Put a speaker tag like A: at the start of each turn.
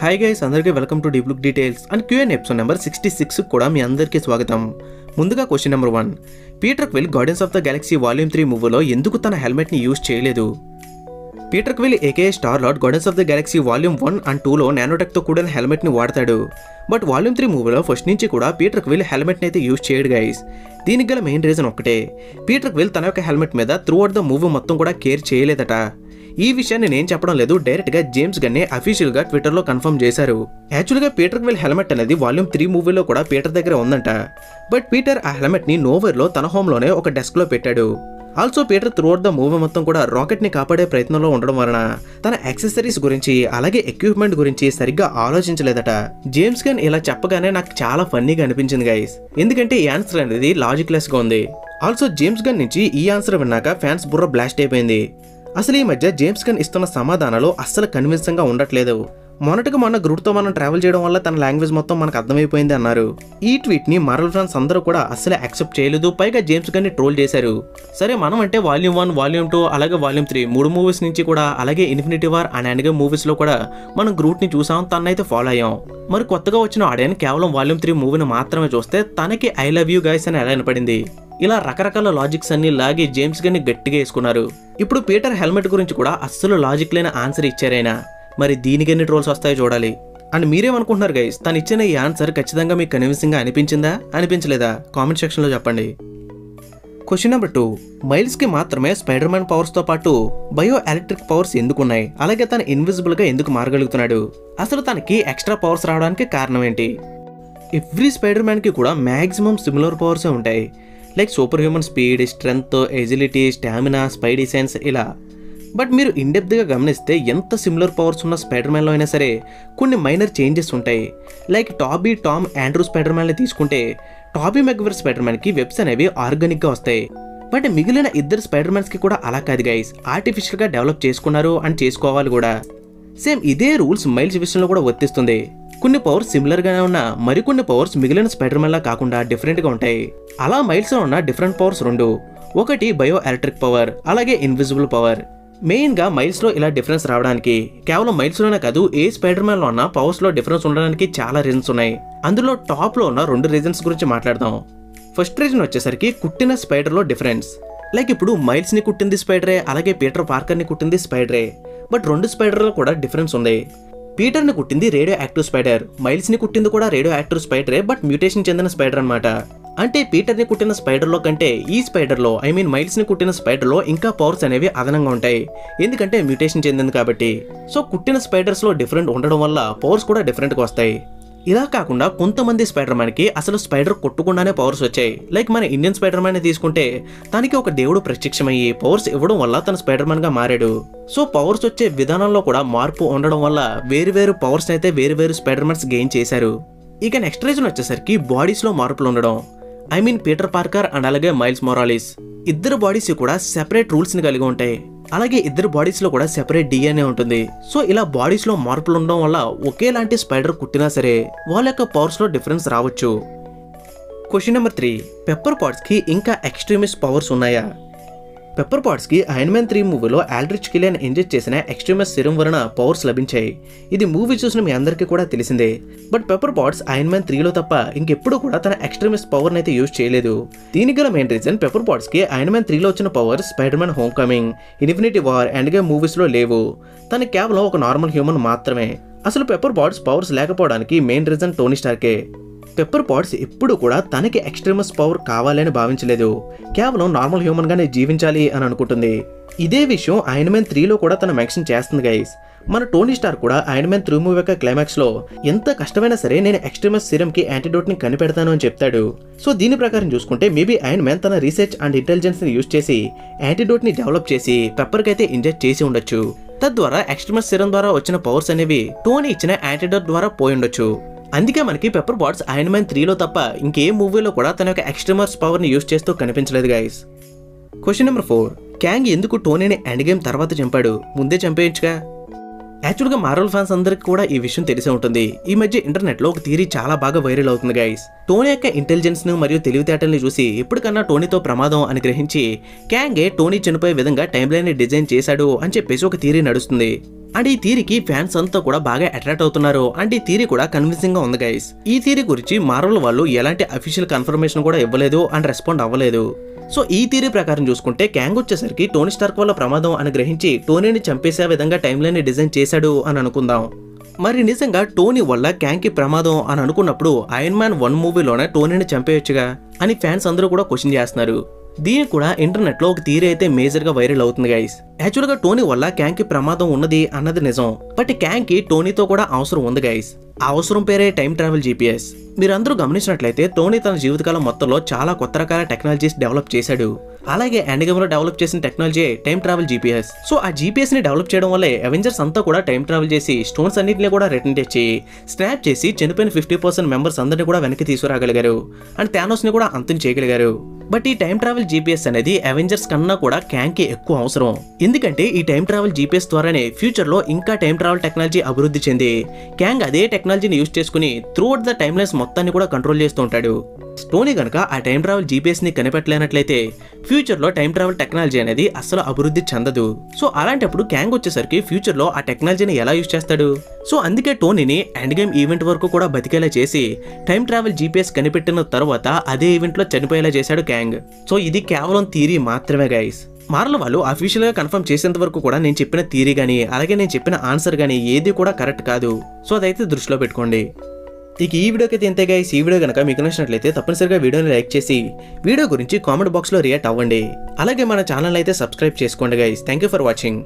A: Hi guys అందరికీ welcome to deep look details and QN episode number sixty six కూడా మీ అందరికీ స్వాగతం. ముందుగా question number one Peter Quill Guardians of the Galaxy volume three మూవీలో ఎందుకు తన హెల్మెట్ని యూజ్ చేయలేదు? Peter Quill AKA Star Lord Guardians of the Galaxy volume one and టూలో నానోటెక్తో కూడిన హెల్మెట్ని వాడతాడు. బట్ వాల్యూమ్ త్రీ మూవీలో ఫస్ట్ నుంచి కూడా పీటర్ క్విల్ హెల్మెట్ని అయితే యూజ్ చేయడు గైస్ దీనికి గల మెయిన్ రీజన్ ఒక్కటే. పీటర్ క్విల్ తన యొక్క హెల్మెట్ మీద త్రూ అవుట్ ద మూవీ మొత్తం కూడా కేర్ చేయలేదట. ఈ విషయాన్ని నేను చెప్పడం లేదు. డైరెక్ట్గా జేమ్స్ గన్నే అఫీషియల్గా ట్విట్టర్లో కన్ఫర్మ్ చేశారు. యాక్చువల్గా పీటర్ విల్ హెల్మెట్ అనేది వాల్యూమ్ త్రీ మూవీలో కూడా పీటర్ దగ్గర ఉందంట. బట్ పీటర్ ఆ హెల్మెట్ని నోవర్లో తన హోమ్లోనే ఒక డెస్క్లో పెట్టాడు. Also Peter throughout the movie మొత్తం కూడా రాకెట్ని కాపాడే ప్రయత్నంలో ఉండడం వలన తన యాక్సెసరీస్ గురించి అలాగే ఎక్విప్మెంట్ గురించి సరిగ్గా ఆలోచించలేదట. జేమ్స్ గన్ ఇలా చెప్పగానే నాకు చాలా ఫన్నీగా అనిపించింది గైస్. ఎందుకంటే ఈ ఆన్సర్ అనేది లాజిక్లెస్గా ఉంది. ఆల్సో జేమ్స్ గన్ నుంచి ఈ ఆన్సర్ విన్నాక ఫ్యాన్స్ బుర్ర బ్లాస్ట్ అయిపోయింది. అసలు ఈ మధ్య జేమ్స్ గన్ ఇస్తున్న సమాధానాలు అస్సలు కన్విన్సింగ్గా ఉండట్లేదు మొన్నటిగా మొన్న గ్రూప్తో మనం ట్రావెల్ చేయడం వల్ల తన లాంగ్వేజ్ మొత్తం మనకు అర్థమైపోయింది అన్నారు. ఈ ట్వీట్ని మార్వల్ ఫ్యాన్స్ అందరూ కూడా అస్సలు యాక్సెప్ట్ చేయలేదు. పైగా జేమ్స్ గన్ ట్రోల్ చేశారు. సరే మనం అంటే వాల్యూమ్ వన్ వాల్యూమ్ టూ అలాగే వాల్యూమ్ త్రీ మూడు మూవీస్ నుంచి కూడా అలాగే ఇన్ఫినిటీ వార్ అండ్ అండ్గే మూవీస్లో కూడా మనం గ్రూట్ని చూసాం. తనైతే ఫాలో అయ్యాం. మరి కొత్తగా వచ్చిన ఆడియన్ కేవలం వాల్యూమ్ త్రీ మూవీని మాత్రమే చూస్తే తనకి ఐ లవ్ యూ గైస్ అని ఎలా వినపడింది? ఇలా రకరకాల లాజిక్స్ అన్ని లాగి జేమ్స్ గన్ని గట్టిగా వేసుకున్నారు. ఇప్పుడు పీటర్ హెల్మెట్ గురించి కూడా అస్సలు లాజిక్ లేని ఆన్సర్ ఇచ్చారైనా మరి దీనికి ఎన్ని ట్రోల్స్ వస్తాయో చూడాలి. అండ్ మీరేమనుకుంటున్నారు గైస్ తను ఇచ్చిన ఈ ఆన్సర్ ఖచ్చితంగా మీకు కన్విన్సింగ్గా అనిపించిందా? అనిపించలేదా? కామెంట్ సెక్షన్లో చెప్పండి. క్వశ్చన్ నెంబర్ టూ మైల్స్కి మాత్రమే స్పైడర్ మ్యాన్ పవర్స్తో పాటు బయో ఎలక్ట్రిక్ పవర్స్ ఎందుకున్నాయి? అలాగే తను ఇన్విజిబుల్గా ఎందుకు మారగలుగుతున్నాడు? అసలు తనకి ఎక్స్ట్రా పవర్స్ రావడానికి కారణం ఏంటి? ఎవ్రీ స్పైడర్ మ్యాన్కి కూడా మ్యాక్సిమం సిమిలర్ పవర్సే ఉంటాయి. Like super human speed strength agility stamina spidey sense ఇలా. బట్ మీరు ఇండెప్త్గా గమనిస్తే ఎంత సిమిలర్ పవర్స్ ఉన్న స్పైడర్ మ్యాన్లో అయినా సరే కొన్ని మైనర్ చేంజెస్ ఉంటాయి. Like Tobey Tom Andrew Spider మ్యాన్ని తీసుకుంటే టాబీ మెగ్వర్ స్పైడర్ మ్యాన్కి వెబ్స్ అనేవి ఆర్గానిక్గా వస్తాయి. బట్ మిగిలిన ఇద్దరు స్పైడర్ మ్యాన్స్కి కూడా అలా కాదు గైస్ ఆర్టిఫిషియల్గా డెవలప్ చేసుకున్నారు అని చేసుకోవాలి కూడా. సేమ్ ఇదే రూల్స్ మైల్స్ విషయంలో కూడా వర్తిస్తుంది. కొన్ని పవర్స్ సిమిలర్గానే ఉన్న మరికొన్ని పవర్స్ మిగిలిన స్పైడర్ మ్యాన్లా కాకుండా డిఫరెంట్గా ఉంటాయి. అలా మైల్స్లో ఉన్న డిఫరెంట్ పవర్స్ రెండు. ఒకటి బయో ఎలక్ట్రిక్ పవర్ అలాగే ఇన్విజిబుల్ పవర్ మెయిన్గా మైల్స్లో ఇలా డిఫరెన్స్ రావడానికి కేవలం మైల్స్లోనే కాదు ఏ స్పైడర్ ఉన్న పవర్స్లో డిఫరెన్స్ ఉండడానికి చాలా రీజన్స్ ఉన్నాయి. అందులో టాప్లో ఉన్న రెండు రీజన్స్ గురించి మాట్లాడదాం. ఫస్ట్ రీజన్ వచ్చేసరికి కుట్టిన స్పైడర్లో డిఫరెన్స్. లైక్ ఇప్పుడు మైల్స్ని కుట్టింది స్పైడరే అలాగే పీటర్ పార్కర్ని కుట్టింది స్పైడరే బట్ రెండు స్పైడర్లో కూడా డిఫరెన్స్ ఉంది. పీటర్ని కుట్టింది రేడియో యాక్టివ్ స్పైడర్ మైల్స్ని కుట్టింది కూడా రేడియో యాక్టివ్ స్పైడరే బట్ మ్యూటేషన్ చెందిన స్పైడర్ అనమాట అంటే పీటర్ని కుట్టిన స్పైడర్లో కంటే ఈ స్పైడర్లో ఐ మీన్ మైల్స్ని కుట్టిన స్పైడర్లో ఇంకా పవర్స్ అనేవి అదనంగా ఉంటాయి. ఎందుకంటే మ్యూటేషన్ చెందింది కాబట్టి. సో కుట్టిన స్పైడర్స్లో డిఫరెంట్ ఉండడం వల్ల పవర్స్ కూడా డిఫరెంట్గా వస్తాయి. ఇలా కాకుండా కొంతమంది స్పైడర్ మ్యాన్కి అసలు స్పైడర్ కొట్టకుండానే పవర్స్ వచ్చాయి. లైక్ మన ఇండియన్ స్పైడర్ మ్యాన్ తీసుకుంటే తనకి ఒక దేవుడు ప్రత్యక్షమయ్యి పవర్స్ ఇవ్వడం వల్ల తన స్పైడర్ మ్యాన్గా మారాడు. సో పవర్స్ వచ్చే విధానంలో కూడా మార్పు ఉండడం వల్ల వేరు వేరు పవర్స్ అయితే వేరు వేరు స్పైడర్ మ్యాన్స్ గెయిన్ చేశారు. ఇక నెక్స్ట్ రీజన్ వచ్చేసరికి బాడీస్లో మార్పులు ఉండడం. I mean Peter Parker and అలాగే మైల్స్ మొరాలిస్ ఇద్దరు బాడీస్ కూడా సెపరేట్ రూల్స్ని కలిగి ఉంటాయి. అలాగే ఇద్దరు బాడీస్లో కూడా సెపరేట్ డిఎన్ఏ ఉంటుంది. సో ఇలా బాడీస్లో మార్పులు ఉండడం వల్ల ఒకేలాంటి స్పైడర్ కుట్టినా సరే వాళ్ళ యొక్క పవర్స్లో డిఫరెన్స్ రావచ్చు. క్వశ్చన్ నెంబర్ త్రీ పెప్పర్ పాట్స్కి ఇంకా ఎక్స్ట్రీమిస్ట్ పవర్స్ ఉన్నాయా? పెప్పర్ పాట్స్కి ఐరన్ మ్యాన్ త్రీ మూవీలో ఆల్డ్రిచ్ కిలియన్ ఇంజెక్ట్ చేసిన ఎక్స్ట్రీమస్ సిరం వలన పవర్స్ లభించాయి. ఇది మూవీ చూసిన మీ అందరికీ కూడా తెలిసిందే. But Pepper Potts Iron Man త్రీలో తప్ప ఇంకెప్పుడు కూడా తన ఎక్స్ట్రీమిస్ట్ పవర్ అయితే యూజ్ చేయలేదు. దీనికి గల మెయిన్ రీజన్ పెప్పర్ పాట్స్కి ఐరన్ మ్యాన్ త్రీలో వచ్చిన power Spider Man Homecoming Infinity War Endgame మూవీస్లో లేవు. తన కేవలం ఒక నార్మల్ హ్యూమన్ మాత్రమే. అసలు పెప్పర్ పాట్స్ పవర్స్ లేకపోవడానికి మెయిన్ రీజన్ టోనీ స్టార్కే పెప్పర్ పాట్స్ ఎప్పుడు కూడా తనకి ఎక్స్ట్రీమస్ పవర్ కావాలని భావించలేదు. కేవలం నార్మల్ హ్యూమన్గానే జీవించాలి అని అనుకుంటుంది. ఇదే విషయం ఐరన్ మ్యాన్ త్రీలో కూడా తన మెన్షన్ చేస్తుంది గైస్ మన టోనీ స్టార్ కూడా ఐరన్ మ్యాన్ త్రీ మూవీ యొక్క క్లైమాక్స్లో ఎంత కష్టమైనా సరే నేను ఎక్స్ట్రీమస్ సిరమ్కి యాంటీడోట్ని కనిపెడతాను అని చెప్తాడు. సో దీని ప్రకారం చూసుకుంటే మేబీ ఐరన్ మ్యాన్ తన రీసెర్చ్ అండ్ ఇంటెలిజెన్స్ని యూజ్ చేసి యాంటీడోట్ని డెవలప్ చేసి పెప్పర్కి అయితే ఇంజెక్ట్ చేసి ఉండొచ్చు. తద్వారా ఎక్స్ట్రీమస్ సిరం ద్వారా వచ్చిన పవర్స్ అనేవి టోనీ ఇచ్చిన యాంటీడోట్ ద్వారా పోయిండొచ్చు. అందుకే మనకి పెప్పర్ బాట్స్ ఐరన్ మ్యాన్ త్రీలో తప్ప ఇంకే మూవీలో కూడా తన యొక్క ఎక్స్ట్రీమర్స్ పవర్ని యూజ్ చేస్తూ కనిపించలేదు guys question number four Kang ఎందుకు టోనీని ఎండ్ గేమ్ తర్వాత చంపాడు? ముందే చంపేయచ్చుగా? యాక్చువల్గా మార్వల్ ఫ్యాన్స్ అందరికి కూడా ఈ విషయం తెలిసే ఉంటుంది. ఈ మధ్య ఇంటర్నెట్లో ఒక థియరీ చాలా బాగా వైరల్ అవుతుంది గైస్ టోనీ యొక్క ఇంటెలిజెన్స్ను మరియు తెలివితేటల్ని చూసి ఎప్పటికన్నా టోనీతో ప్రమాదం అని గ్రహించి క్యాంగే టోనీ చనిపోయే విధంగా టైం లైన్ని డిజైన్ చేశాడు అని చెప్పేసి ఒక థియరీ నడుస్తుంది. అండ్ ఈ థీరీకి ఫ్యాన్స్ అంతా కూడా బాగా అట్రాక్ట్ అవుతున్నారు. అండ్ ఈ థీరీ కూడా కన్విన్సింగ్గా ఉంది గైస్ ఈ థీరీ గురించి మార్వల్ వాళ్ళు ఎలాంటి అఫీషియల్ కన్ఫర్మేషన్ కూడా ఇవ్వలేదు అండ్ రెస్పాండ్ అవ్వలేదు. సో ఈ థీరీ ప్రకారం చూసుకుంటే క్యాంగ్ వచ్చేసరికి టోనీ స్టార్క్ వల్ల ప్రమాదం అని గ్రహించి టోనీని చంపేసే విధంగా టైం లైన్ డిజైన్ చేశాడు అని అనుకుందాం. మరి నిజంగా టోనీ వల్ల క్యాంగ్కి ప్రమాదం అని అనుకున్నప్పుడు ఐరన్ మ్యాన్ వన్ మూవీలోనే టోనీని చంపేయొచ్చుగా అని ఫ్యాన్స్ అందరూ కూడా క్వశ్చన్ చేస్తున్నారు. దీనికి కూడా ఇంటర్నెట్లో ఒక థీరీ అయితే మేజర్గా వైరల్ అవుతుంది గైస్ యాక్చువల్గా టోనీ వల్ల క్యాంక్కి ప్రమాదం ఉన్నది అన్నది నిజం. బట్ క్యాంక్కి టోనీతో కూడా అవసరం ఉంది గైస్. ఆ అవసరం పేరే టైం ట్రావెల్ జీపీఎస్. మీరందరూ గమనించినట్లయితే టోనీ తన జీవితకాలం మొత్తంలో చాలా కొత్త రకాల టెక్నాలజీస్ డెవలప్ చేశాడు. అలాగే ఎండగమ్లో డెవలప్ చేసిన technology time travel GPS. So ఆ జీపీఎస్ని డెవలప్ చేయడం వల్లే అవెంజర్స్ అంతా కూడా టైం ట్రావెల్ చేసి స్టోన్స్ అన్నింటినీ కూడా రిటర్న్ తెచ్చి స్నాప్ చేసి చనిపోయిన ఫిఫ్టీ పర్సెంట్ మెంబర్స్ అందరినీ కూడా వెనక్కి తీసుకురాగలిగారు. అండ్ థానోస్ని కూడా అంతం చేయగలిగారు. బట్ ఈ టైం ట్రావెల్ జీపీఎస్ అనేది అవెంజర్స్ కన్నా కూడా క్యాంక్కి ఎక్కువ అవసరం. ఎందుకంటే ఈ టైం ట్రావెల్ జీపీఎస్ ద్వారానే ఫ్యూచర్లో ఇంకా టైం ట్రావెల్ టెక్నాలజీ అభివృద్ధి చెంది. క్యాంగ్ అదే టెక్నాలజీని యూజ్ చేసుకుని throughout the timelines మొత్తాన్ని కూడా కంట్రోల్ చేస్తూ ఉంటాడు. స్టోనీ గనక ఆ టైం ట్రావెల్ జీపీఎస్ని కనిపెట్టలేనట్లయితే ఫ్యూచర్లో టైం ట్రావెల్ టెక్నాలజీ అనేది అసలు అభివృద్ధి చెందదు. సో అలాంటప్పుడు క్యాంగ్ వచ్చేసరికి ఫ్యూచర్లో ఆ టెక్నాలజీని ఎలా యూజ్ చేస్తాడు? సో అందుకే టోనీని ఎండ్ గేమ్ ఈవెంట్ వరకు కూడా బతికేలా చేసి టైం ట్రావెల్ జీపీఎస్ కనిపెట్టిన తర్వాత అదే ఈవెంట్లో చనిపోయేలా చేశాడు క్యాంగ్ సో ఇది కేవలం థీరీ మాత్రమే గైస్. మార్ల వాళ్ళు అఫీషియల్గా కన్ఫర్మ్ చేసేంత వరకు కూడా నేను చెప్పిన థీరీ కానీ అలాగే నేను చెప్పిన ఆన్సర్ కానీ ఏది కూడా కరెక్ట్ కాదు. సో అదైతే దృష్టిలో పెట్టుకోండి. ఇక ఈ వీడియోకి అయితే ఇంతే గైస్ ఈ వీడియో కనుక మీకు నచ్చినట్లయితే తప్పనిసరిగా వీడియోని లైక్ చేసి వీడియో గురించి కామెంట్ బాక్స్లో రియాక్ట్ అవ్వండి. అలాగే మన ఛానల్ అయితే సబ్స్క్రైబ్ చేసుకోండి guys thank you for watching